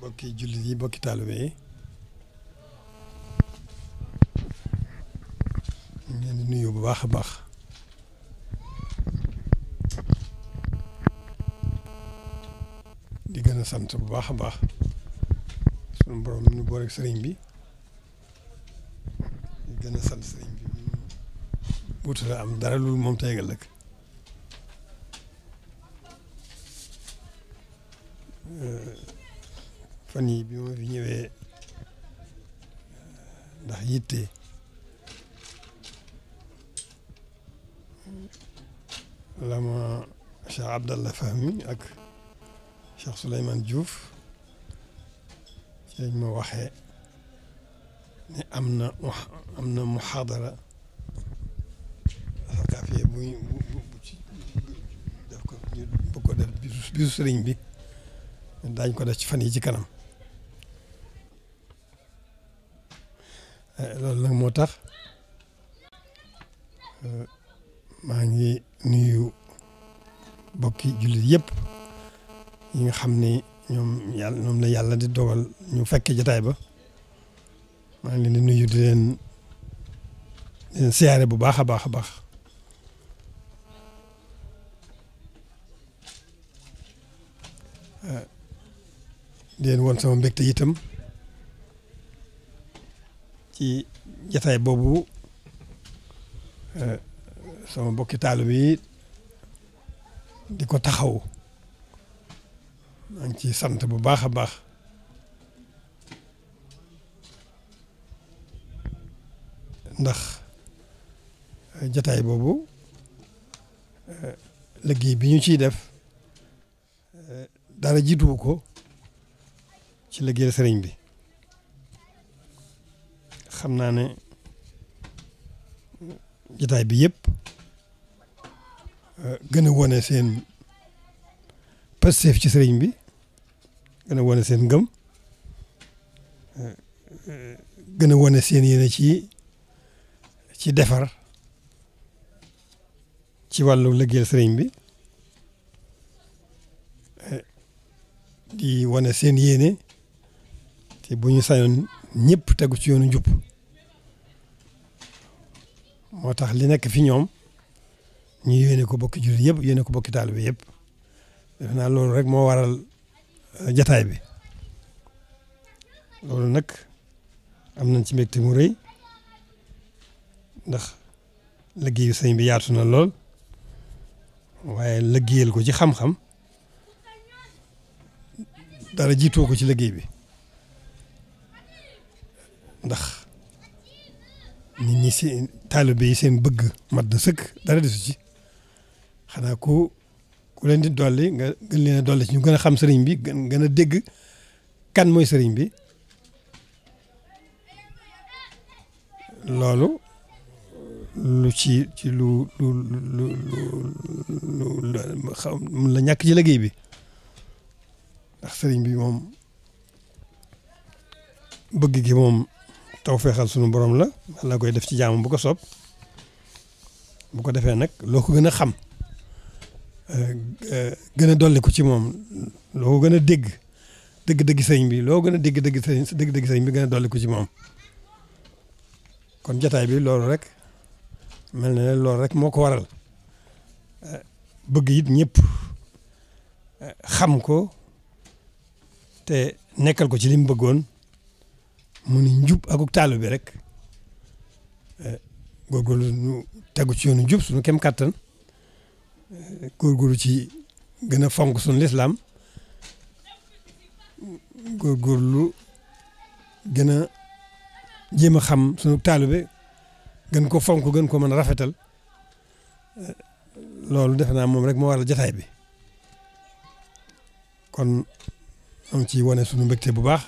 bokki jullit yi bokki taalibe yi ñu leen di nuyu bu baax a baax di gën a sant bu baax a baax sunu borom nu boole ak sëriñ bi di gën a sant sëriñ bi wutula am dara loolu moom tey ëllëg euh, fan yi bi ma fi ñëwee ndax yitte la ma Cheikh Abdallah Fahmi ak Cheikh Souleymane Diouf ci lañ ma waxee ne am na am na muhaadara alkaafiya bu bu ci def ko ñu bëgg ko def bisu sëriñ bi daañ ko def ci fan yi ci kanam eh, loolu nag moo tax eh, maa ngi nuyu bokki jullit yëpp yi nga xam ni ñoom yàlla ñoom la yàlla di dogal ñu fekkee jataay ba maa ngi leen di nuyu di leen leen siyaare bu baax a baax a baax di leen woon sama mbégte itam ci jataay boobu eh, sama mbokki taalu bi di ko taxaw maa ngi ciy sant bu baax a baax ndax eh, jataay boobu eh, liggéey bi ñu ciy def eh, dara jiituwu ko ci liggéeyal sëriñ bi xam naa ne jotaay bi yëpp euh, gën a wone seen pastéef ci sëriñ bi gën a wone seen ngëm euh, euh, gën a wone seen yéene ci ci defar ci wàllu liggéeyal sëriñ bi eh, di wane seen yéene te bu ñu sañoon ñëpp tegu ci yoonu njub moo tax li nekk fi ñoom ñu yéene ko bokki jullit yëpp yéene ko bokki taalibe bi yëpp def naa loolu rek moo waral eh, jataay bi loolu nag am nañ ci mbégte mu rëy ndax liggéeyu sëñ bi yaatu na lool waaye liggéeyal ko ci xam-xam dara jiitoo ko ci liggéey bi ndax nit ñi seen taalibe yi seen bëgg mat na sëkk dara desu ci xanaa ku ku leen di dolli nga gën leen a dolli ci ñu gën a xam sëriñ bi gën gën a dégg kan mooy sëriñ bi loolu lu ci ci lu lu lu lu la ñàkk ci liggéey bi ndax sëriñ bi moom bëgg gi moom taw feexal sunu borom la yàlla koy def ci jaamu bu ko soob bu ko defee nag loo ko gën a xam euh, euh, gën a dolliku ci moom loo ko gën a dégg dëgg-dëgg sëñ bi loo gën a dégg dëgg sëñ dëgg-dëgg sëñ bi gën a dolli ko ci moom kon jataay bi loolu rek mel na ne loolu rek moo ko waral eh, bëgg it ñëpp eh, xam ko te nekkal ko ci li mu bëggoon mu ni njub akuk taalu bi rek eh, góorgóorlu ñu tegu ci yoonu njub suñu kem kàttan góorgóorlu ci gën a fonk suñu lislaam góorgóorlu gën a jéem a xam suñu taalibe gën ko fonk gën ko mën a rafetal loolu defe naa moom rek moo waral jataay bi kon ñoo ngi ciy wane suñu mbégte bu baax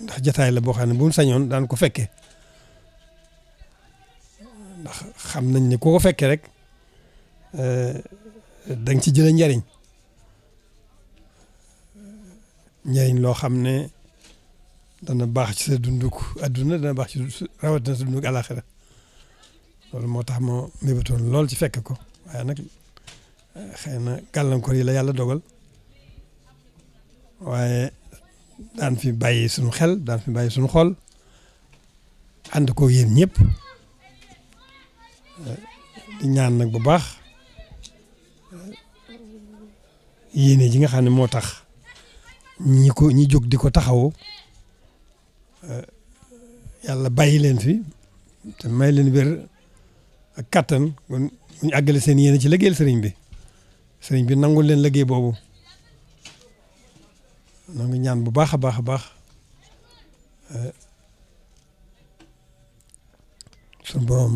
ndax jataay la boo xam ne bu sañoon daan ko fekke ndax xam nañ ne ku ko fekke rek eh, da nga ci jëlee njariñ njëriñ loo xam ne dana baax ci sa dunduk adduna dana baax ci rawatina sa dunduk alaxira loolu moo tax ma mébatoon lool ci fekk ko waaye nag eh, xëy na gàllankoor yi la yàlla dogal waaye daan fi bàyyi suñu xel daan fi bàyyi suñu xol ànd ko yéen ñëpp eh, di ñaan nag bu baax yéene ji nga xam ne moo tax ñi ko ñi jóg di ko taxaw eh, yàlla bàyyi leen fi te may leen wér ak kattan kon ñu àggale seen yéene ci liggéeyal sëriñ bi sëriñ bi nangul leen liggéey boobu noo ngi ñaan bu baax a baax a baax eh, suñu borom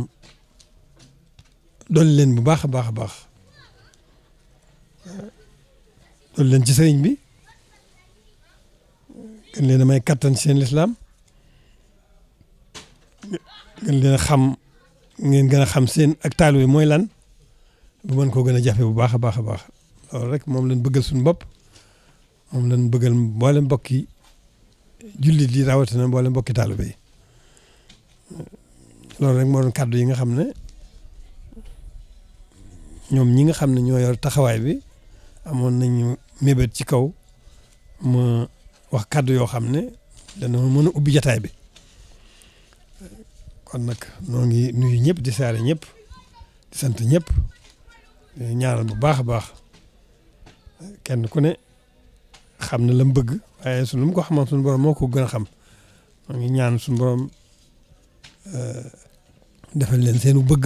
doon leen bu baax a baax a baax doon leen ci sëriñ bi gën leen a may kattan seen lislaam gën leen a xam ngeen gën a xam seen ak taalu bi mooy lan bu mën koo gën a jafe bu baax a baax a baax loolu rek moom lañ bëggal suñu bopp moom lañ bëggal mboolem mbokki jullit yi rawatina mboolem mbokki taalibe yi loolu rek moo doon kàddu yi nga xam ne ñoom ñi nga xam ne ñoo yor taxawaay bi amoon nañu mébét ci kaw ma wax kàddu yoo xam ne dana mën a ubbi jataay bi kon nag noo ngi nuyu ñëpp di saare ñëpp di sant ñëpp ñaanal bu baax a baax kenn ku ne xam na la mu bëgg waaye su lu mu ko xamoon suñu borom moo ko gën a xam maa ngi ñaan suñu borom euh, defal leen seenu bëgg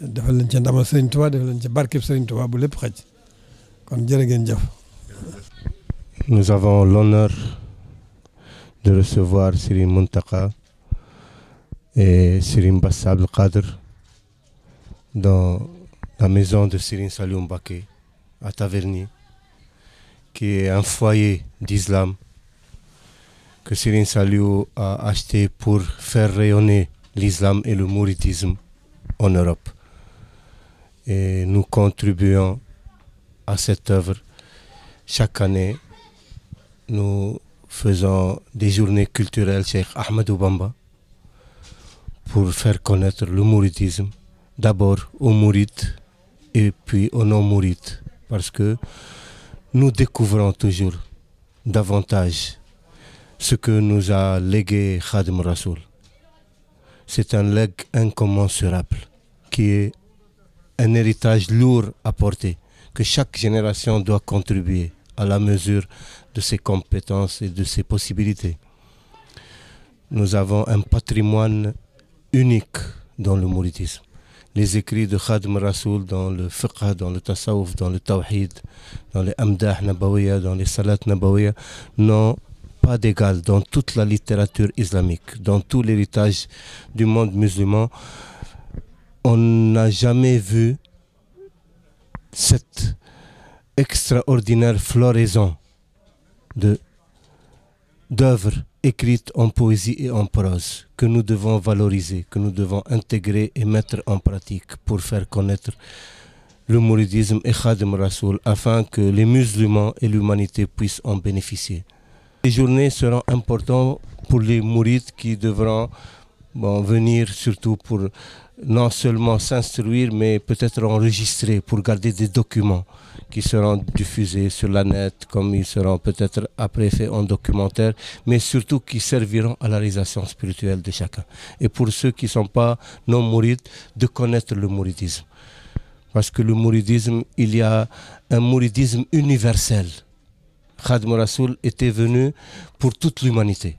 defal leen ca ndamal Serigne Touba defal leen ca barkeb Serigne Touba bu lépp xaj kon jërë ngeen jëf. Nous avons l'honneur de recevoir Serigne Mountakha et Serigne Bass Abdou Khadr dans la maison de Sirine Saliou Mbake à Taverny qui est un foyer d'islam que Sirine Saliou a acheté pour faire rayonner l'islam et le mouritisme en Europe et nous contribuons à cette œuvre. Chaque année, nous faisons des journées culturelles chez Ahmed Bamba pour faire connaître le mouridisme, d'abord aux mourites et puis aux non-mourites, parce que nous découvrons toujours davantage ce que nous a légué Khadim Rasoul. C'est un legs incommensurable qui est un héritage lourd à porter, que chaque génération doit contribuer à la mesure de ses compétences et de ses possibilités. Nous avons un patrimoine unique dans le mauritisme. Les écrits de Khadim Rasoul dans le fiqh, dans le tasawuf, dans le tawhid, dans les amdah nabawiya, dans les salat nabawiya, n'ont pas d'égal dans toute la littérature islamique, dans tout l'héritage du monde musulman on n'a jamais vu cette extraordinaire floraison d'œuvres écrites en poésie et en prose que nous devons valoriser, que nous devons intégrer et mettre en pratique pour faire connaître le mouridisme et Khadim Rasoul afin que les musulmans et l'humanité puissent en bénéficier. Les journées seront importantes pour les mourides qui devront venir surtout pour non seulement s'instruire, mais peut-être enregistrer pour garder des documents qui seront diffusés sur la net, comme ils seront peut-être après faits en documentaire, mais surtout qui serviront à la réalisation spirituelle de chacun. Et pour ceux qui ne sont pas non mourides, de connaître le mouridisme. Parce que le mouridisme, il y a un mouridisme universel. Khad Rasoul était venu pour toute l'humanité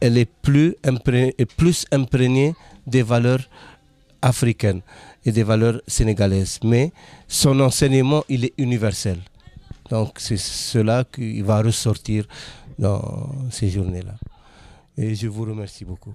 elle est plus plus imprégnée des valeurs africaines et des valeurs sénégalaises. Mais son enseignement, il est universel. Donc c'est cela qu'il va ressortir dans ces journées-là. Et je vous remercie beaucoup.